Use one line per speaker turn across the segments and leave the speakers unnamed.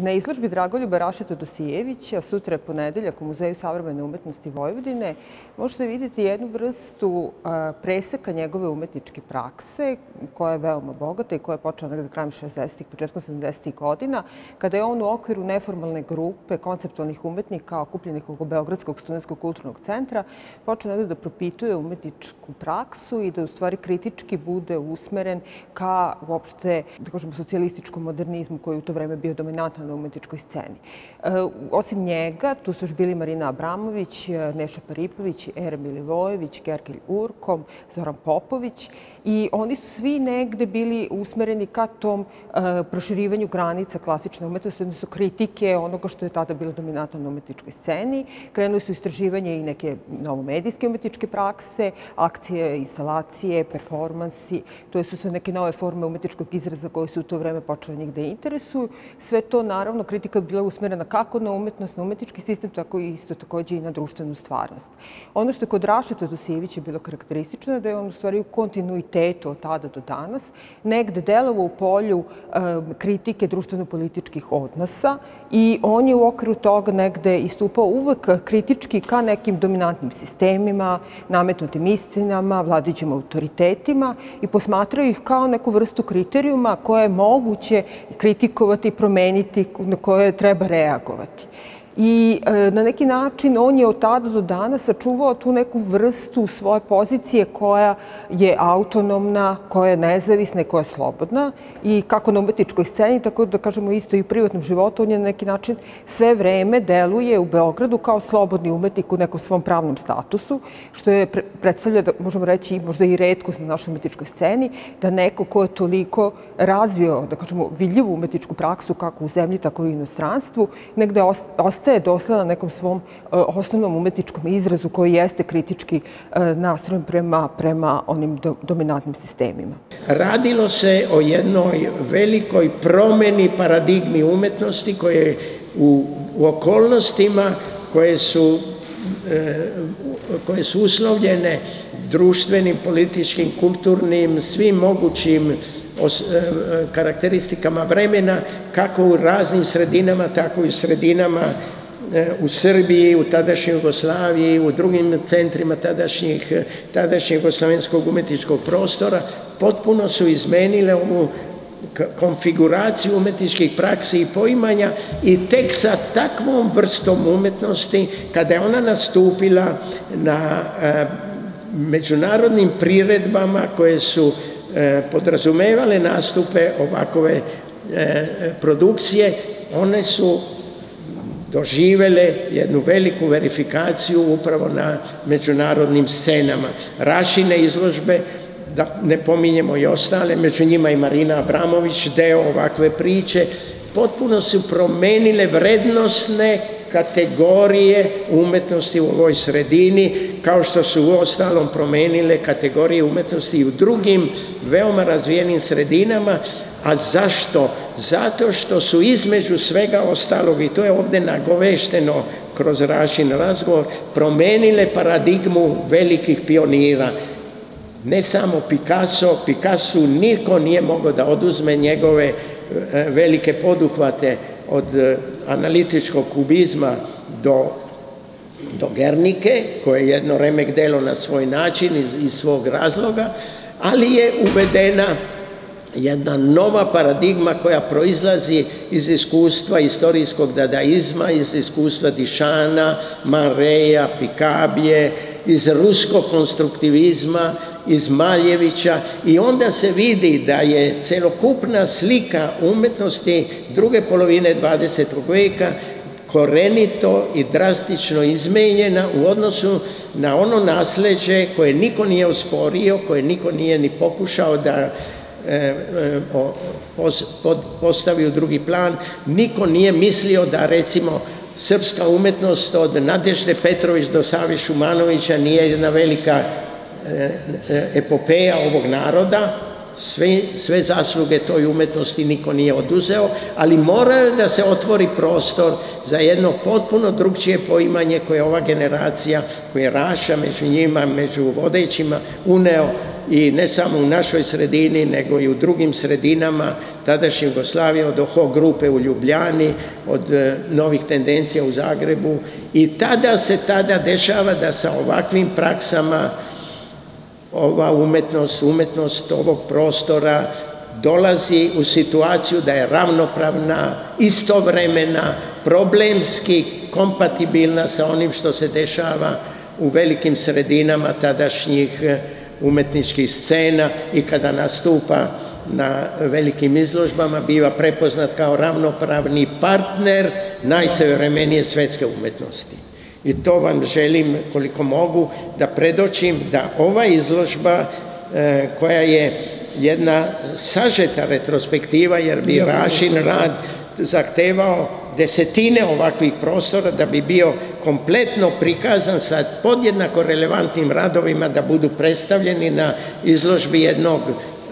Na izložbi Dragoljuba Rašeta Dosijevića, sutra je ponedeljak u Muzeju savremene umetnosti Vojvodine, možete vidjeti jednu vrstu preseka njegove umetničke prakse, koja je veoma bogata i koja je počela nekada krajem 60. početkom 70. godina, kada je on u okviru neformalne grupe konceptualnih umetnika okupljenih oko Beogradskog studentskog kulturnog centra počeo nekada da propituje umetničku praksu i da u stvari kritički bude usmeren ka uopšte, da socijalističkom modernizmu koji u to vreme bio dominantan na umetničkoj sceni. E, osim njega, tu su još bili Marina Abramović, e, Neša Paripović, Era Milivojević, Gergelj Urkom, Zoran Popović i oni su svi negde bili usmereni ka tom e, proširivanju granica klasične umetnosti, odnosno kritike onoga što je tada bilo dominantno na umetničkoj sceni. Krenuli su istraživanje i neke novomedijske umetničke prakse, akcije, instalacije, performansi, to su sve neke nove forme umetničkog izraza koje su u to vreme počele njih da interesuju. Sve to, naravno, kritika bila usmerena kako na umetnost, na umetnički sistem, tako i isto takođe i na društvenu stvarnost. Ono što je kod Rašeta Dosijevića bilo karakteristično je da je on u stvari u kontinuitetu od tada do danas negde delovo u polju kritike društveno-političkih odnosa i on je u okviru toga negde istupao uvek kritički ka nekim dominantnim sistemima, nametnutim istinama, vladićim autoritetima i posmatrao ih kao neku vrstu kriterijuma koje je moguće kritikovati i na koje treba reagovati i e, na neki način on je od tada do dana sačuvao tu neku vrstu svoje pozicije koja je autonomna, koja je nezavisna i koja je slobodna i kako na umetničkoj sceni, tako da kažemo isto i u privatnom životu, on je na neki način sve vreme deluje u Beogradu kao slobodni umetnik u nekom svom pravnom statusu, što je predstavlja, da možemo reći, možda i redko na našoj umetničkoj sceni, da neko ko je toliko razvio, da kažemo, vidljivu umetničku praksu kako u zemlji, tako i u inostranstvu, negde ostaje ostaje dosledan nekom svom e, osnovnom umetničkom izrazu koji jeste kritički e, nastrojen prema, prema onim do, dominantnim sistemima.
Radilo se o jednoj velikoj promeni paradigmi umetnosti koje u, u okolnostima koje su e, koje su uslovljene društvenim, političkim, kulturnim, svim mogućim karakteristikama vremena, kako u raznim sredinama, tako i u sredinama u Srbiji, u tadašnjoj Jugoslaviji, u drugim centrima tadašnjih, tadašnjeg jugoslovenskog umetničkog prostora, potpuno su izmenile ovu konfiguraciju umetničkih praksi i poimanja i tek sa takvom vrstom umetnosti, kada je ona nastupila na e, međunarodnim priredbama koje su e, podrazumevale nastupe ovakove e, produkcije, one su doživele jednu veliku verifikaciju upravo na međunarodnim scenama. Rašine izložbe, da ne pominjemo i ostale, među njima i Marina Abramović, deo ovakve priče, potpuno su promenile vrednostne kategorije umetnosti u ovoj sredini, kao što su u ostalom promenile kategorije umetnosti i u drugim veoma razvijenim sredinama, A zašto? Zato što su između svega ostalog, i to je ovde nagovešteno kroz Rašin razgovor, promenile paradigmu velikih pionira. Ne samo Picasso, Picasso niko nije mogao da oduzme njegove e, velike poduhvate od e, analitičkog kubizma do do Gernike, koje je jedno remek delo na svoj način iz, iz svog razloga, ali je uvedena jedna nova paradigma koja proizlazi iz iskustva istorijskog dadaizma, iz iskustva Dišana, Mareja, Pikabije, iz ruskog konstruktivizma, iz Maljevića i onda se vidi da je celokupna slika umetnosti druge polovine 20. veka korenito i drastično izmenjena u odnosu na ono nasleđe koje niko nije osporio, koje niko nije ni pokušao da postavi u drugi plan. Niko nije mislio da recimo srpska umetnost od Nadežde Petrović do Savi Šumanovića nije jedna velika e, epopeja ovog naroda, sve, sve zasluge toj umetnosti niko nije oduzeo, ali mora da se otvori prostor za jedno potpuno drugčije poimanje koje ova generacija, koje je Raša među njima, među vodećima, uneo i ne samo u našoj sredini, nego i u drugim sredinama tadašnje Jugoslavije, od OHO grupe u Ljubljani, od e, novih tendencija u Zagrebu. I tada se tada dešava da sa ovakvim praksama ova umetnost, umetnost ovog prostora dolazi u situaciju da je ravnopravna, istovremena, problemski kompatibilna sa onim što se dešava u velikim sredinama tadašnjih e, umetničkih scena i kada nastupa na velikim izložbama biva prepoznat kao ravnopravni partner najsavremenije svetske umetnosti. I to vam želim koliko mogu da predočim da ova izložba e, koja je jedna sažeta retrospektiva jer bi Rašin rad zahtevao desetine ovakvih prostora da bi bio kompletno prikazan sa podjednako relevantnim radovima da budu predstavljeni na izložbi jednog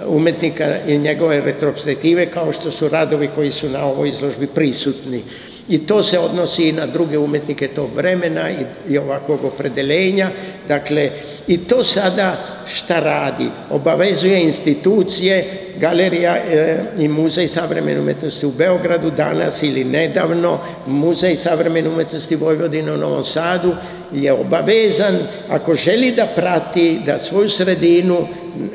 umetnika i njegove retrospektive kao što su radovi koji su na ovoj izložbi prisutni. I to se odnosi i na druge umetnike tog vremena i, i ovakvog opredelenja. Dakle, i to sada šta radi? Obavezuje institucije, galerija e, i muzej savremene umetnosti u Beogradu danas ili nedavno, muzej savremene umetnosti Vojvodine u Novom Sadu je obavezan, ako želi da prati, da svoju sredinu,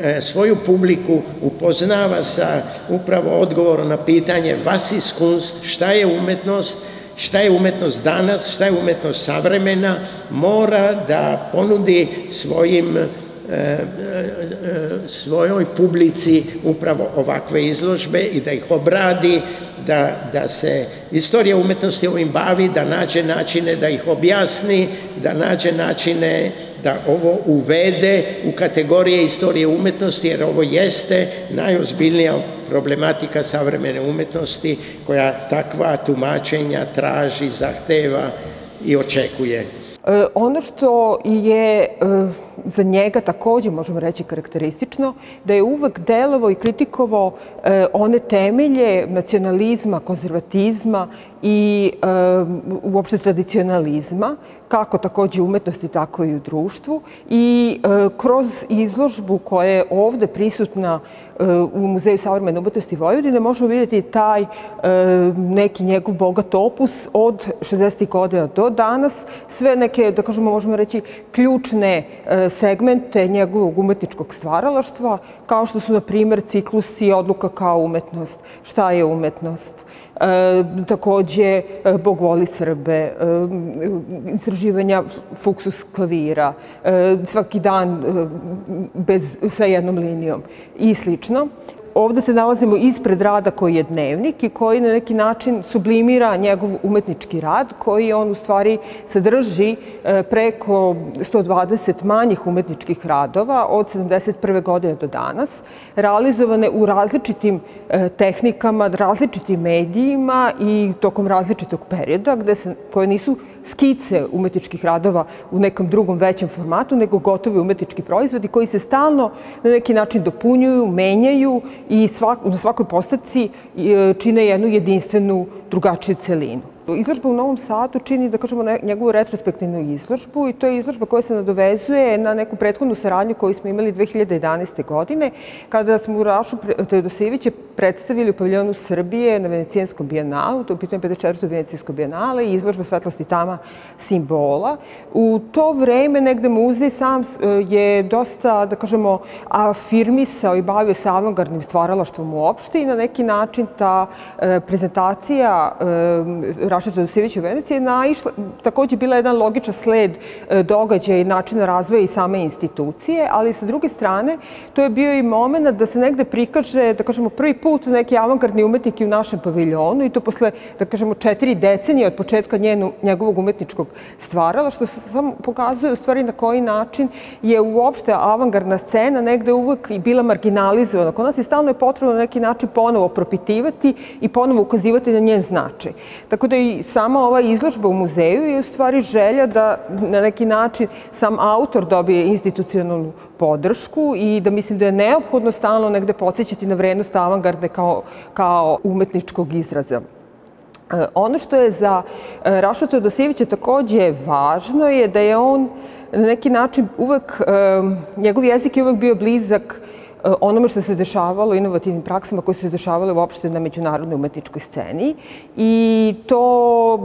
e, svoju publiku upoznava sa upravo odgovorom na pitanje was ist Kunst, šta je umetnost, šta je umetnost danas, šta je umetnost savremena, mora da ponudi svojim svojoj publici upravo ovakve izložbe i da ih obradi, da, da se istorija umetnosti ovim bavi, da nađe načine da ih objasni, da nađe načine da ovo uvede u kategorije istorije umetnosti, jer ovo jeste najozbiljnija problematika savremene umetnosti koja takva tumačenja traži, zahteva i očekuje.
E, ono što je e, za njega takođe, možemo reći, karakteristično, da je uvek delovo i kritikovao e, one temelje nacionalizma, konzervatizma i uopšte tradicionalizma, kako takođe u umetnosti, tako i u društvu. I kroz izložbu koja je ovde prisutna u Muzeju savremene umetnosti Vojvodine možemo vidjeti taj e, neki njegov bogat opus od 60. godina do danas, sve neke, da kažemo, možemo reći, ključne e, segmente njegovog umetničkog stvaralaštva, kao što su, na primer, ciklusi odluka kao umetnost, šta je umetnost, E, takođe, e, Bog voli Srbe, e, istraživanja fuksus klavira, e, svaki dan e, bez, sa jednom linijom i slično ovde se nalazimo ispred rada koji je dnevnik i koji na neki način sublimira njegov umetnički rad, koji on u stvari sadrži e, preko 120 manjih umetničkih radova od 71. godine do danas, realizovane u različitim e, tehnikama, različitim medijima i tokom različitog perioda, gde se, koje nisu skice umetničkih radova u nekom drugom većem formatu, nego gotovi umetnički proizvodi koji se stalno na neki način dopunjuju, menjaju i svak, na svakoj postavci e, čine jednu jedinstvenu drugačiju celinu. Izložba u Novom Sadu čini, da kažemo, njegovu retrospektivnu izložbu i to je izložba koja se nadovezuje na neku prethodnu saradnju koju smo imali 2011. godine, kada smo Rašu Teodosijevića predstavili u paviljonu Srbije na Venecijanskom bijenalu, to je pitanje 54. Venecijansko bijenale i izložba svetlosti tama simbola. U to vreme negde muzej sam e, je dosta, da kažemo, afirmisao i bavio se avangardnim stvaralaštvom uopšte i na neki način ta e, prezentacija Rašeta Dosijevića u Veneciji je naišla, takođe bila jedan logičan sled e, događaja i načina razvoja i same institucije, ali sa druge strane to je bio i moment da se negde prikaže, da kažemo, prvi put neki avangardni umetnik u našem paviljonu i to posle, da kažemo, četiri decenije od početka njenu, njegovog umetničkog stvarala, što se samo pokazuje u stvari na koji način je uopšte avangardna scena negde uvek i bila marginalizovana. Kod nas je stalno je potrebno na neki način ponovo propitivati i ponovo ukazivati na njen značaj. Tako da i sama ova izložba u muzeju je u stvari želja da na neki način sam autor dobije institucionalnu podršku i da mislim da je neophodno stalno negde podsjećati na vrednost avangarde kao, kao umetničkog izraza. Ono što je za Raša Teodosijevića takođe važno je da je on na neki način uvek, njegov jezik je uvek bio blizak E, onome što se dešavalo, inovativnim praksama koje se dešavale uopšte na međunarodnoj umetničkoj sceni i to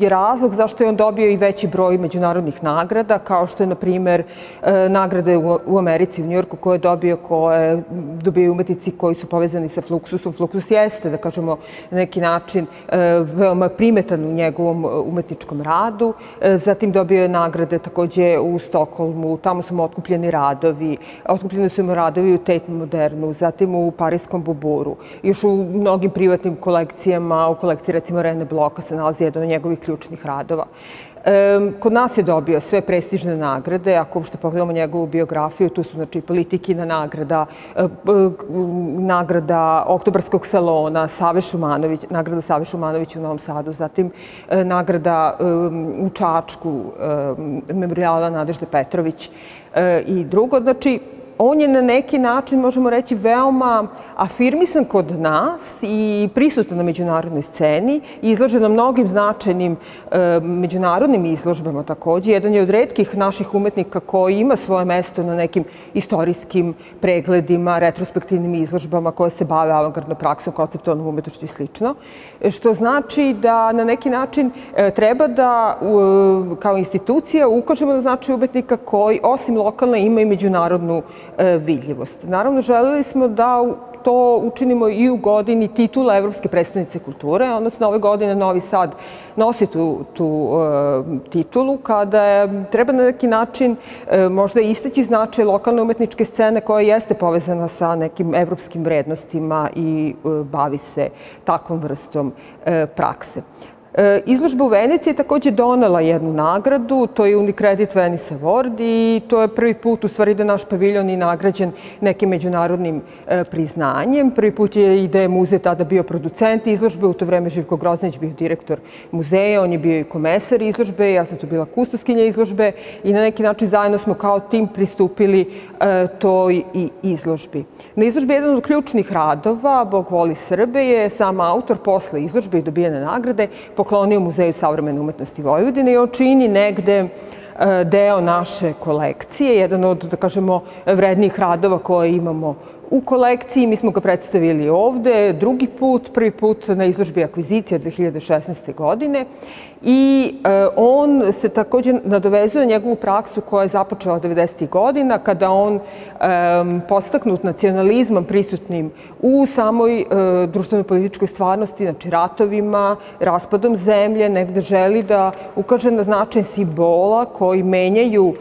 je razlog zašto je on dobio i veći broj međunarodnih nagrada, kao što je, na primer, e, nagrade u Americi, u Njorku, koje je dobio, koje dobio umetnici koji su povezani sa Fluxusom. Fluxus jeste, da kažemo, na neki način e, veoma primetan u njegovom umetničkom radu. Zatim dobio je nagrade takođe u Stokholmu, tamo su mu otkupljeni radovi, otkupljeni su mu radovi u te Tate Modernu, zatim u Parijskom Buburu. Još u mnogim privatnim kolekcijama, u kolekciji recimo Rene Bloka se nalazi jedan od njegovih ključnih radova. Kod nas je dobio sve prestižne nagrade, ako uopšte pogledamo njegovu biografiju, tu su znači politikina nagrada, e, nagrada Oktobarskog salona, Save Šumanović, nagrada Save Šumanović u Novom Sadu, zatim e, nagrada u Čačku, memorijala Nadežde Petrović e, i drugo. Znači, on je na neki način, možemo reći, veoma afirmisan kod nas i prisutan na međunarodnoj sceni, izložen na mnogim značajnim e, međunarodnim izložbama takođe. Jedan je od redkih naših umetnika koji ima svoje mesto na nekim istorijskim pregledima, retrospektivnim izložbama koje se bave avangardnom praksom, konceptualnom umetnošću i slično. Što znači da na neki način e, treba da kao institucija ukažemo na značaj umetnika koji osim lokalne ima i međunarodnu e, vidljivost. Naravno, želeli smo da to učinimo i u godini titula Evropske predstavnice kulture, odnosno ove godine Novi Sad nosi tu, tu uh, titulu, kada je, treba na neki način uh, možda isteći značaj lokalne umetničke scene koja jeste povezana sa nekim evropskim vrednostima i uh, bavi se takvom vrstom prakse. E, izložba u Veneciji je takođe donela jednu nagradu, to je Unicredit Venice Award i to je prvi put u stvari da naš paviljon i nagrađen nekim međunarodnim e, priznanjem. Prvi put je Ideje muze tada bio producent izložbe, u to vreme Živko Groznić bio direktor muzeja, on je bio i komesar izložbe, ja sam tu bila kustoskinja izložbe i na neki način zajedno smo kao tim pristupili e, toj i izložbi. Na izložbi jedan od ključnih radova, Bog voli Srbe, je sam autor posle izložbe i dobijene nagrade poklonio Muzeju savremene umetnosti Vojvodine i on čini negde e, deo naše kolekcije, jedan od, da kažemo, vrednijih radova koje imamo u kolekciji. Mi smo ga predstavili ovde drugi put, prvi put na izložbi akvizicija 2016. godine i e, on se takođe nadovezuje na njegovu praksu koja je započela 90. godina kada on e, postaknut nacionalizmom prisutnim u samoj e, društveno-političkoj stvarnosti, znači ratovima, raspadom zemlje, negde želi da ukaže na značaj simbola koji menjaju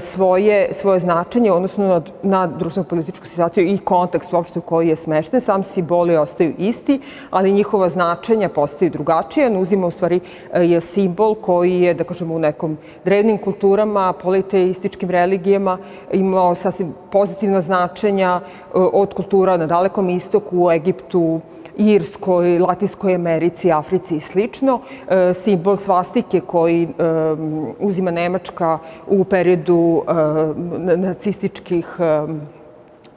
svoje, svoje značenje, odnosno na, društveno-političku situaciju i kontekst uopšte u koji je smešten. Sam simboli ostaju isti, ali njihova značenja postaju drugačije. Uzima u stvari e, je simbol koji je, da kažemo, u nekom drevnim kulturama, politeističkim religijama imao sasvim pozitivna značenja e, od kultura na Dalekom istoku, u Egiptu, Irskoj, Latinskoj Americi, Africi i slično. E, simbol svastike koji e, uzima Nemačka u periodu e, nacističkih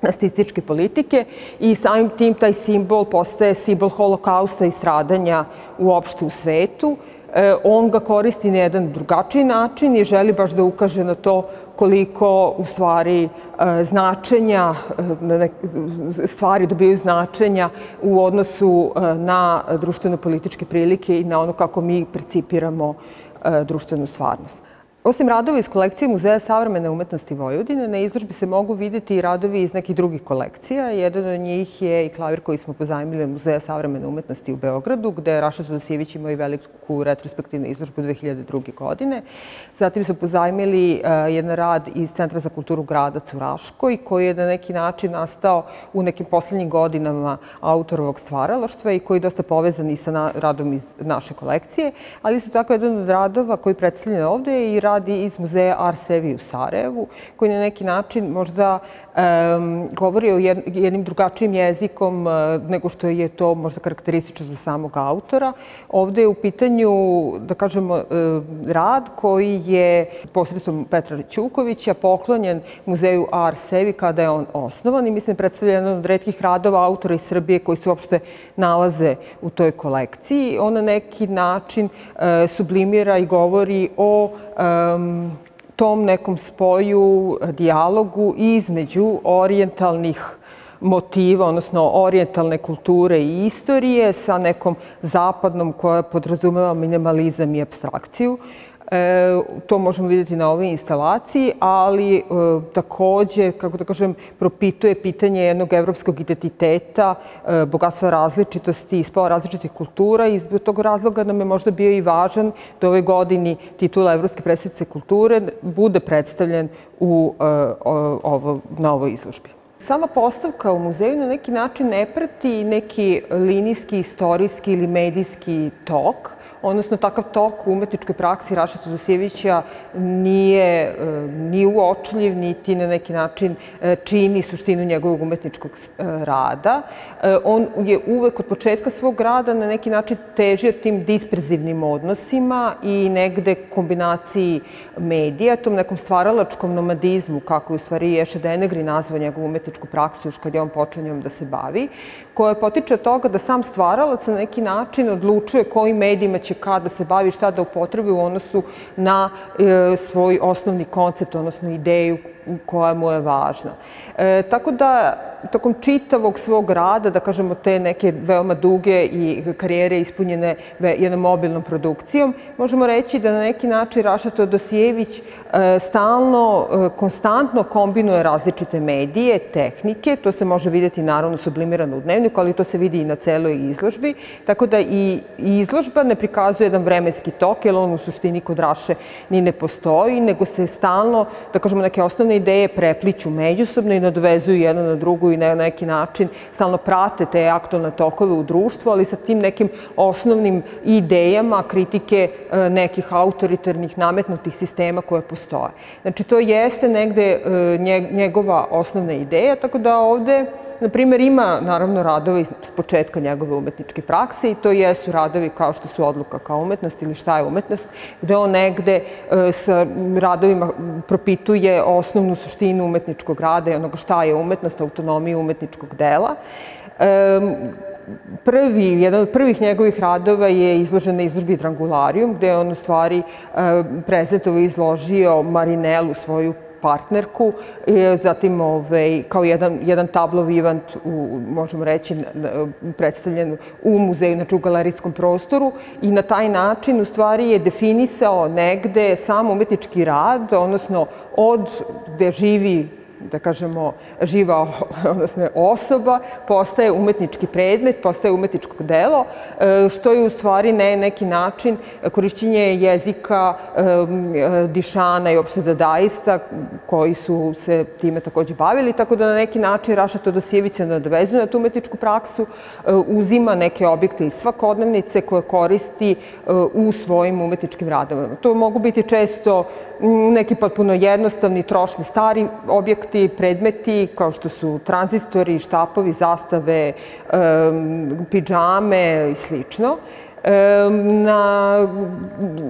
nacističke politike i samim tim taj simbol postaje simbol holokausta i stradanja uopšte u svetu. On ga koristi na jedan drugačiji način i želi baš da ukaže na to koliko u stvari e, značenja, e, stvari dobijaju značenja u odnosu e, na društveno-političke prilike i na ono kako mi precipiramo društvenu stvarnost. Osim radova iz kolekcije Muzeja savremene umetnosti Vojvodine, na izložbi se mogu videti i radovi iz nekih drugih kolekcija. Jedan od njih je i klavir koji smo pozajmili od Muzeja savremene umetnosti u Beogradu, gde je Raša Zodosijević imao i veliku retrospektivnu izložbu 2002. godine. Zatim smo pozajmili uh, jedan rad iz Centra za kulturu grada Curaškoj, koji je na neki način nastao u nekim poslednjim godinama autorovog stvaralaštva i koji je dosta povezan i sa radom iz naše kolekcije, ali isto tako jedan od radova koji je predstavljen ovde i rad radi iz muzeja Arsevi u Sarajevu, koji na neki način možda govori o jednim drugačijim jezikom uh, nego što je to možda karakteristično za samog autora. Ovde je u pitanju, da kažemo, uh, rad koji je posredstvom Petra Ćukovića poklonjen muzeju Arsevi kada je on osnovan i mislim predstavlja jedan od redkih radova autora iz Srbije koji se uopšte nalaze u toj kolekciji. On na neki način uh, sublimira i govori o tom nekom spoju, dijalogu između orijentalnih motiva, odnosno orijentalne kulture i istorije sa nekom zapadnom koja podrazumeva minimalizam i abstrakciju. E, to možemo vidjeti na ovoj instalaciji, ali e, takođe, kako da kažem, propituje pitanje jednog evropskog identiteta, e, bogatstva različitosti, ispala različitih kultura i zbog tog razloga nam je možda bio i važan da ove godini titula Evropske predstavljice kulture bude predstavljen u, e, ovo, na ovoj izložbi. Sama postavka u muzeju na neki način ne prati neki linijski, istorijski ili medijski tok, odnosno takav tok u umetničkoj praksi Rašeta Dusijevića nije e, ni uočljiv, niti na neki način e, čini suštinu njegovog umetničkog e, rada. On je uvek od početka svog rada na neki način težio tim disperzivnim odnosima i negde kombinaciji medija, tom nekom stvaralačkom nomadizmu, kako je u stvari Ješe Denegri nazvao njegovu umetničku praksu još kad je on počeo njom da se bavi, koja potiče od toga da sam stvaralac na neki način odlučuje kojim medijima će kada se bavi, šta da upotrebi u odnosu na e, svoj osnovni koncept, odnosno ideju koja mu je važna. E, tako da, tokom čitavog svog rada, da kažemo te neke veoma duge i karijere ispunjene jednom mobilnom produkcijom, možemo reći da na neki način Raša Todosijević e, stalno, e, konstantno kombinuje različite medije, tehnike, to se može videti naravno sublimirano u dnevniku, ali to se vidi i na celoj izložbi, tako da i izložba ne prikazuje jedan vremenski tok, jer on u suštini kod Raše ni ne postoji, nego se stalno, da kažemo, neke osnovne ideje prepliću međusobno i nadvezuju jedno na drugu i na neki način stalno prate te aktualne tokove u društvu, ali sa tim nekim osnovnim idejama kritike e, nekih autoritarnih nametnutih sistema koje postoje. Znači, to jeste negde e, njegova osnovna ideja, tako da ovde Na primer, ima naravno radovi s početka njegove umetničke prakse i to jesu radovi kao što su odluka kao umetnost ili šta je umetnost, gde on negde e, sa radovima propituje osnovnu suštinu umetničkog rada i onoga šta je umetnost, autonomiju umetničkog dela. E, prvi, jedan od prvih njegovih radova je izložen na izložbi Drangularium, gde je on u stvari e, prezentovo izložio Marinelu, svoju partnerku, zatim ovaj, kao jedan, jedan tablo vivant, u, možemo reći, predstavljen u muzeju, znači u galerijskom prostoru i na taj način u stvari je definisao negde sam umetnički rad, odnosno od gde živi da kažemo, živa odnosno osoba, postaje umetnički predmet, postaje umetničko delo, e, što je u stvari ne neki način korišćenje jezika, e, dišana i opšte dadaista, koji su se time takođe bavili, tako da na neki način Raša Todosijević se nadvezuje na tu umetničku praksu, e, uzima neke objekte iz svakodnevnice koje koristi u svojim umetničkim radovima. To mogu biti često neki potpuno jednostavni, trošni, stari objekti, predmeti kao što su tranzistori, štapovi, zastave, pidžame i slično na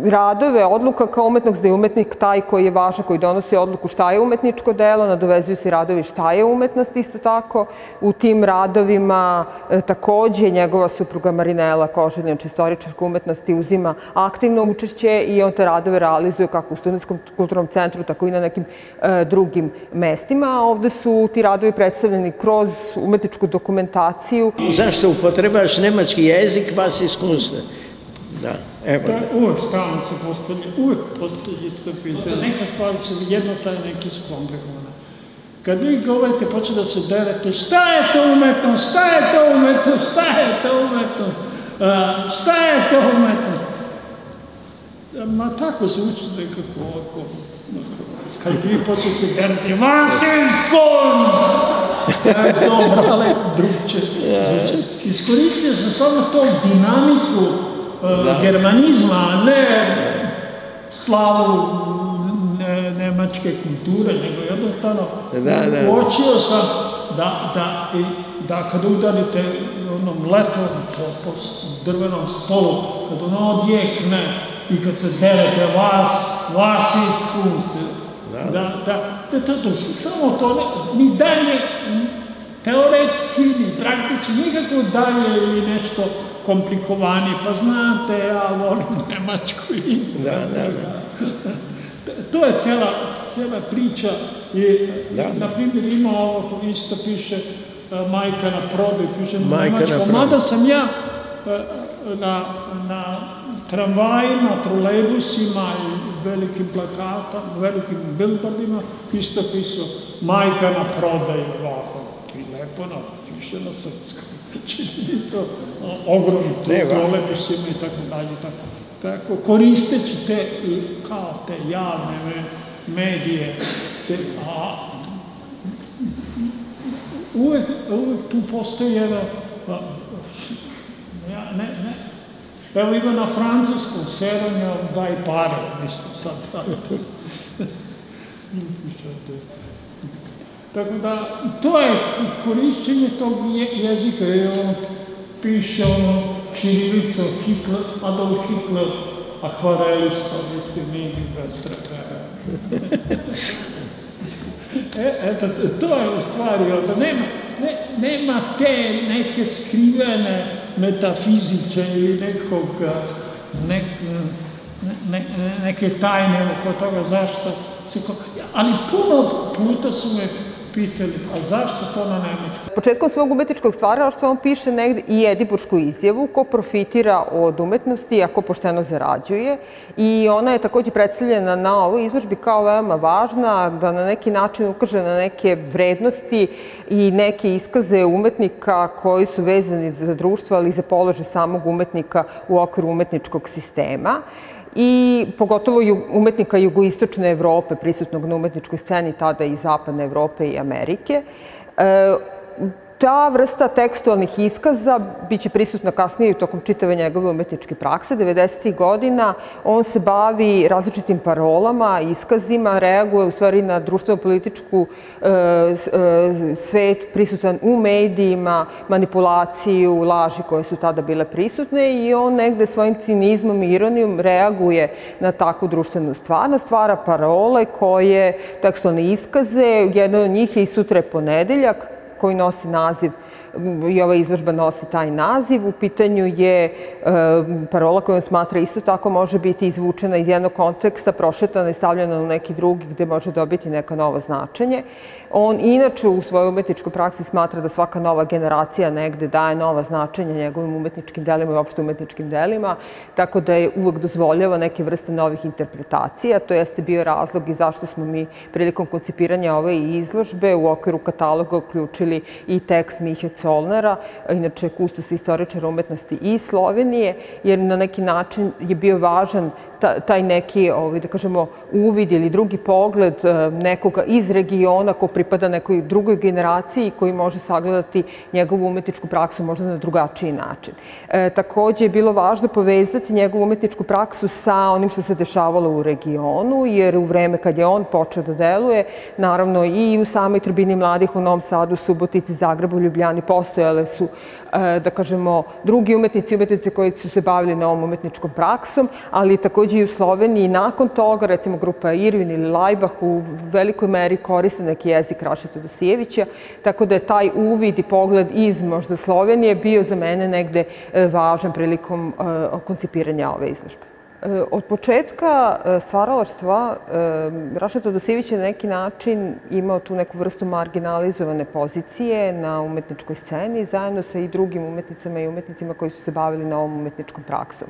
radove, odluka kao umetnog, da je umetnik taj koji je važan, koji donosi odluku šta je umetničko delo, nadovezuju se radovi šta je umetnost isto tako. U tim radovima e, takođe njegova supruga Marinela Koželjan, znači istoričarka umetnosti, uzima aktivno učešće i on te radove realizuje kako u Studentskom kulturnom centru, tako i na nekim e, drugim mestima. Ovde su ti radovi predstavljeni kroz umetničku dokumentaciju.
Zašto upotrebaš nemački jezik, vas iskustva? Da, evo da.
Uvek stalno se postavlja, uvek postavlja isto pitanje. Neka stvari su jednostavne, neke su komplikovane. Kad vi govorite, počne da se derete, šta je to umetnost, šta je to umetnost, šta je to umetnost, uh, šta je to umetnost? Ma tako se uči nekako ovako, kad vi počne se derete, was ist Kunst? E, dobro, ali drugče zvuče. Iskoristio sam samo to dinamiku da. germanizma, a ne slavu ne, nemačke kulture, nego jednostavno
Da, da.
uočio sam da, da, i, da kad udarite onom letom po, po drvenom stolu, kad ono odjekne i kad se derete vas, vas ist Punkt. Da, da, da, da, to, to, samo to, ne, ni dalje, teoretski, ni praktički, nikako dalje ili nešto komplikovanje, pa znate, ja volim Nemačku i
Da, da, da.
to je cijela, cijela priča i,
Da, da.
na primjer, ima ovo, isto piše e, majka na prodaju, piše
Majka prodaju.
mada sam ja e, na, na tramvajima, trolejbusima i velikim plakatama, velikim billboardima isto pisao majka na prodaju ovako. I lepo napiše na srpskom činjenicu, ogromno
Ne, va.
trolejbusima i tako dalje. Tako, tako koristeći te, i kao te javne me- medije, te, a uvek, uvek tu postoji jedna, a, ja, ne, ne, evo ima na francuskom seranja daj pare, mislim sad. tako. Da, to je korišćenje tog je- jezika, jer on piše ono čirilica Hitler, Adolf Hitler, akvarelista, isti mini bestraka. E, eto, to je u stvari, onda nema, ne, nema te neke skrivene metafiziče ili nekog, nek, ne, ne, neke tajne oko toga zašto se... Ali puno puta su me pitali, a zašto to na nemačkom?
Početkom svog umetničkog stvaralaštva on piše negde i edibursku izjavu ko profitira od umetnosti, a ko pošteno zarađuje. I ona je takođe predstavljena na ovoj izložbi kao veoma važna, da na neki način ukaže na neke vrednosti i neke iskaze umetnika koji su vezani za društvo, ali i za položaj samog umetnika u okviru umetničkog sistema i pogotovo umetnika jugoistočne Evrope, prisutnog na umetničkoj sceni, tada i zapadne Evrope i Amerike. Ta vrsta tekstualnih iskaza biće prisutna kasnije tokom čitave njegove umetničke prakse. 90. godina on se bavi različitim parolama, iskazima, reaguje u stvari na društveno-političku e, e, svet prisutan u medijima, manipulaciju, laži koje su tada bile prisutne i on negde svojim cinizmom i ironijom reaguje na takvu društvenu stvarnost, stvara parole koje, tekstualne iskaze, jedno od njih je i sutra je ponedeljak, koji nosi naziv i ova izložba nosi taj naziv. U pitanju je e, parola koju on smatra isto tako može biti izvučena iz jednog konteksta, prošetana i stavljena u neki drugi gde može dobiti neko novo značenje. On inače u svojoj umetničkoj praksi smatra da svaka nova generacija negde daje nova značenja njegovim umetničkim delima i uopšte umetničkim delima, tako da je uvek dozvoljava neke vrste novih interpretacija. To jeste bio razlog i zašto smo mi prilikom koncipiranja ove izložbe u okviru kataloga uključili i tekst Mihe Colnara, inače kustos istoričara umetnosti iz Slovenije, jer na neki način je bio važan taj neki, ovaj, da kažemo, uvid ili drugi pogled e, nekoga iz regiona ko pripada nekoj drugoj generaciji koji može sagledati njegovu umetničku praksu možda na drugačiji način. E, takođe je bilo važno povezati njegovu umetničku praksu sa onim što se dešavalo u regionu, jer u vreme kad je on počeo da deluje, naravno i u samoj Tribini mladih u Novom Sadu, Subotici, Zagrebu, Ljubljani postojale su da kažemo, drugi umetnici i umetnice koji su se bavili novom umetničkom praksom, ali takođe i u Sloveniji nakon toga, recimo grupa Irvin ili Lajbah u velikoj meri koriste neki jezik Rašeta Dosijevića, tako da je taj uvid i pogled iz možda Slovenije bio za mene negde e, važan prilikom e, koncipiranja ove izložbe. Od početka e, stvaralaštva e, Raša Todosijević je na neki način imao tu neku vrstu marginalizovane pozicije na umetničkoj sceni zajedno sa i drugim umetnicama i umetnicima koji su se bavili novom umetničkom praksom.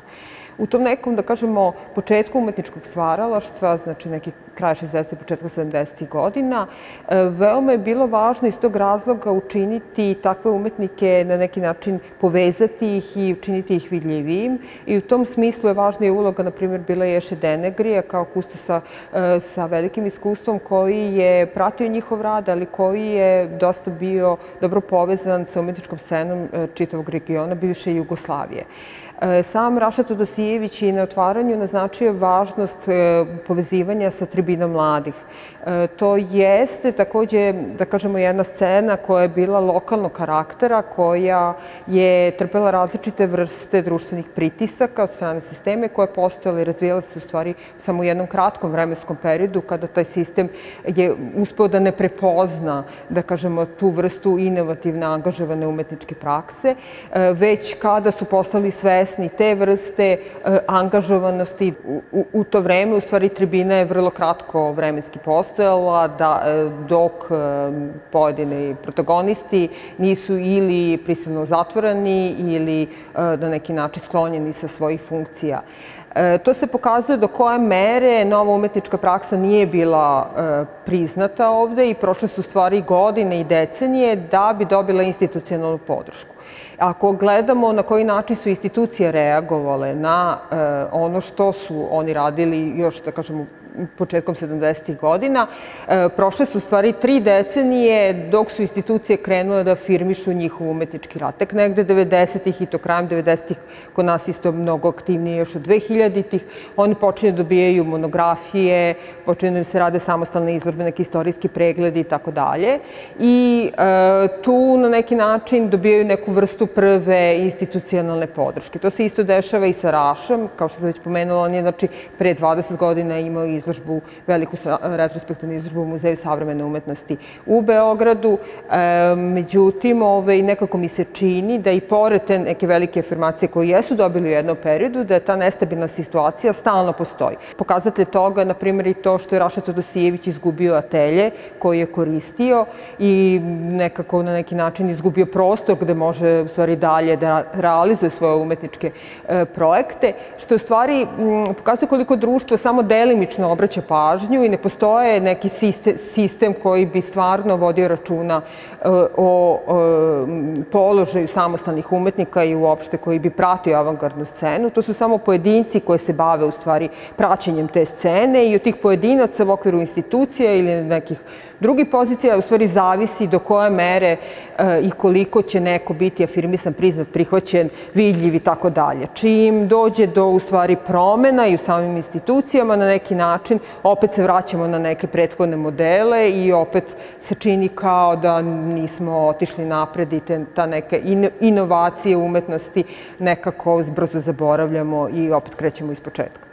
U tom nekom, da kažemo, početku umetničkog stvaralaštva, znači neki kraj 60. početka 70. godina, e, veoma je bilo važno iz tog razloga učiniti takve umetnike na neki način povezati ih i učiniti ih vidljivijim. I u tom smislu je važna i uloga, na primjer, bila Ješe Denegrija kao kustosa e, sa velikim iskustvom koji je pratio njihov rad, ali koji je dosta bio dobro povezan sa umetničkom scenom e, čitavog regiona bivše Jugoslavije. Sam Raša Todosijević i na otvaranju naznačio važnost e, povezivanja sa tribinom mladih. E, to jeste takođe, da kažemo, jedna scena koja je bila lokalnog karaktera, koja je trpela različite vrste društvenih pritisaka od strane sisteme koja je i razvijala se u stvari samo u jednom kratkom vremenskom periodu kada taj sistem je uspeo da ne prepozna, da kažemo, tu vrstu inovativne angažovane umetničke prakse, već kada su postali svesni te vrste angažovanosti. U, u to vreme, u stvari tribina je vrlo kratko vremenski postojala, postojala da, e, dok e, pojedini protagonisti nisu ili prisilno zatvoreni ili e, na neki način sklonjeni sa svojih funkcija. To se pokazuje do koje mere nova umetnička praksa nije bila priznata ovde i prošle su stvari godine i decenije da bi dobila institucionalnu podršku. Ako gledamo na koji način su institucije reagovale na ono što su oni radili još, da kažemo, početkom 70. godina. E, prošle su stvari tri decenije dok su institucije krenule da firmišu njihov umetnički rad. Tek negde 90. i to krajem 90. kod nas isto mnogo aktivnije još od 2000. Oni počinju da dobijaju monografije, počinju da im se rade samostalne izložbe, neki istorijski pregledi i tako dalje. I e, tu na neki način dobijaju neku vrstu prve institucionalne podrške. To se isto dešava i sa Rašom, kao što sam već pomenula, on je znači, pre 20 godina imao izložbu, veliku retrospektivnu izložbu u Muzeju savremene umetnosti u Beogradu. E, međutim, ove, nekako mi se čini da i pored te neke velike afirmacije koje jesu dobili u jednom periodu, da je ta nestabilna situacija stalno postoji. Pokazatelj toga, na primjer, i to što je Raša Todosijević izgubio atelje koji je koristio i nekako na neki način izgubio prostor gde može u stvari dalje da realizuje svoje umetničke e, projekte, što u stvari pokazuje koliko društvo samo delimično obraća pažnju i ne postoje neki sistem, sistem koji bi stvarno vodio računa e, o, položaju samostalnih umetnika i uopšte koji bi pratio avangardnu scenu. To su samo pojedinci koji se bave u stvari praćenjem te scene i od tih pojedinaca u okviru institucija ili nekih drugih pozicija u stvari zavisi do koje mere e, i koliko će neko biti afirmisan, priznat, prihvaćen, vidljiv i tako dalje. Čim dođe do u stvari promena i u samim institucijama na neki način, opet se vraćamo na neke prethodne modele i opet se čini kao da nismo otišli napred i te, ta neka inovacije umetnosti nekako brzo zaboravljamo i opet krećemo iz početka.